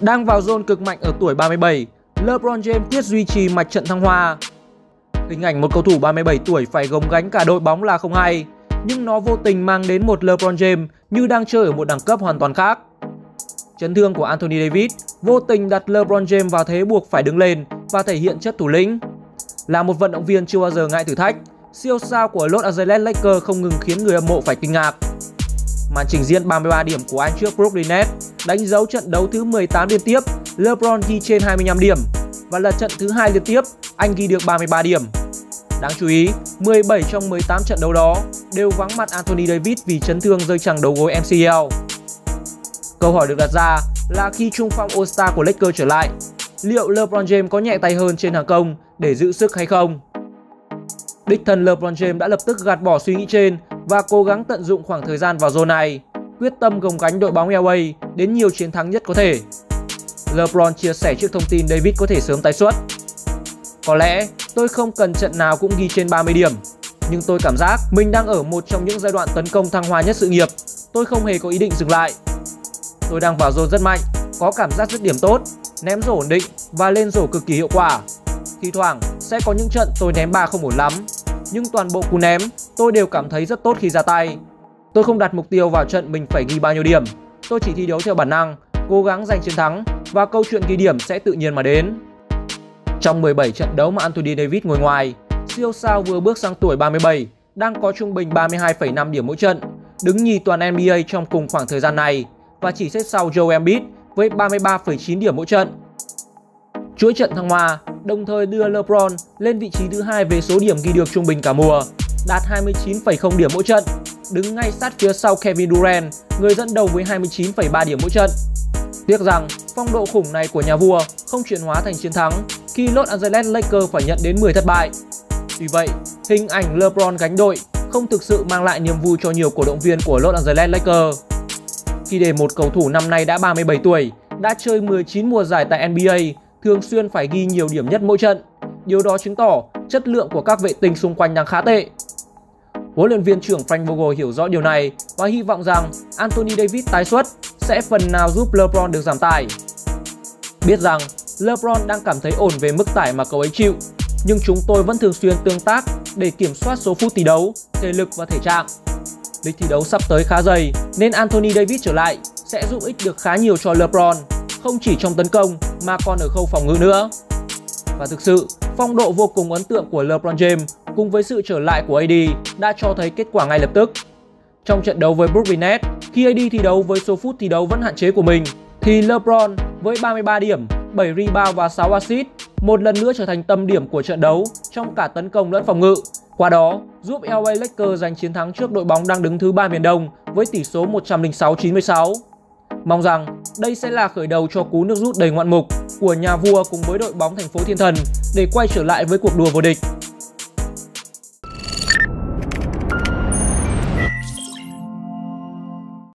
Đang vào zone cực mạnh ở tuổi 37, LeBron James tiếp duy trì mạch trận thăng hoa. Hình ảnh một cầu thủ 37 tuổi phải gồng gánh cả đội bóng là không hay, nhưng nó vô tình mang đến một LeBron James như đang chơi ở một đẳng cấp hoàn toàn khác. Chấn thương của Anthony Davis vô tình đặt LeBron James vào thế buộc phải đứng lên và thể hiện chất thủ lĩnh. Là một vận động viên chưa bao giờ ngại thử thách, siêu sao của Los Angeles Lakers không ngừng khiến người hâm mộ phải kinh ngạc. Màn trình diễn 33 điểm của anh trước Brooklyn Nets đánh dấu trận đấu thứ 18 liên tiếp, LeBron ghi trên 25 điểm và là trận thứ hai liên tiếp anh ghi được 33 điểm. Đáng chú ý, 17 trong 18 trận đấu đó đều vắng mặt Anthony Davis vì chấn thương dây chằng đầu gối MCL. Câu hỏi được đặt ra là khi trung phong All-Star của Lakers trở lại, liệu LeBron James có nhẹ tay hơn trên hàng công để giữ sức hay không? Đích thân LeBron James đã lập tức gạt bỏ suy nghĩ trên và cố gắng tận dụng khoảng thời gian vào zone này, quyết tâm gồng gánh đội bóng LA đến nhiều chiến thắng nhất có thể. LeBron chia sẻ trước thông tin David có thể sớm tái xuất. Có lẽ tôi không cần trận nào cũng ghi trên 30 điểm, nhưng tôi cảm giác mình đang ở một trong những giai đoạn tấn công thăng hoa nhất sự nghiệp. Tôi không hề có ý định dừng lại. Tôi đang vào zone rất mạnh, có cảm giác dứt điểm tốt, ném rổ ổn định và lên rổ cực kỳ hiệu quả. Thì thoảng sẽ có những trận tôi ném ba không ổn lắm, nhưng toàn bộ cú ném tôi đều cảm thấy rất tốt khi ra tay. Tôi không đặt mục tiêu vào trận mình phải ghi bao nhiêu điểm, tôi chỉ thi đấu theo bản năng, cố gắng giành chiến thắng và câu chuyện ghi điểm sẽ tự nhiên mà đến. Trong 17 trận đấu mà Anthony Davis ngồi ngoài, siêu sao vừa bước sang tuổi 37 đang có trung bình 32,5 điểm mỗi trận, đứng nhì toàn NBA trong cùng khoảng thời gian này và chỉ xếp sau Joe Embiid với 33,9 điểm mỗi trận. Chuỗi trận thăng hoa đồng thời đưa LeBron lên vị trí thứ hai về số điểm ghi được trung bình cả mùa, đạt 29,0 điểm mỗi trận, đứng ngay sát phía sau Kevin Durant, người dẫn đầu với 29,3 điểm mỗi trận. Tiếc rằng phong độ khủng này của nhà vua không chuyển hóa thành chiến thắng khi Los Angeles Lakers phải nhận đến 10 thất bại. Tuy vậy, hình ảnh LeBron gánh đội không thực sự mang lại niềm vui cho nhiều cổ động viên của Los Angeles Lakers. Khi để một cầu thủ năm nay đã 37 tuổi, đã chơi 19 mùa giải tại NBA, thường xuyên phải ghi nhiều điểm nhất mỗi trận. Điều đó chứng tỏ chất lượng của các vệ tinh xung quanh đang khá tệ. Huấn luyện viên trưởng Frank Vogel hiểu rõ điều này và hy vọng rằng Anthony Davis tái xuất sẽ phần nào giúp LeBron được giảm tải. Biết rằng LeBron đang cảm thấy ổn về mức tải mà cậu ấy chịu, nhưng chúng tôi vẫn thường xuyên tương tác để kiểm soát số phút thi đấu, thể lực và thể trạng. Lịch thi đấu sắp tới khá dày nên Anthony Davis trở lại sẽ giúp ích được khá nhiều cho LeBron, không chỉ trong tấn công mà còn ở khâu phòng ngự nữa. Và thực sự, phong độ vô cùng ấn tượng của LeBron James cùng với sự trở lại của AD đã cho thấy kết quả ngay lập tức. Trong trận đấu với Brooklyn Nets, khi AD thi đấu với số phút thi đấu vẫn hạn chế của mình, thì LeBron với 33 điểm, 7 rebound và 6 assist một lần nữa trở thành tâm điểm của trận đấu trong cả tấn công lẫn phòng ngự. Qua đó, giúp LA Lakers giành chiến thắng trước đội bóng đang đứng thứ ba miền Đông với tỷ số 106-96. Mong rằng đây sẽ là khởi đầu cho cú nước rút đầy ngoạn mục của nhà vua cùng với đội bóng thành phố Thiên Thần để quay trở lại với cuộc đua vô địch.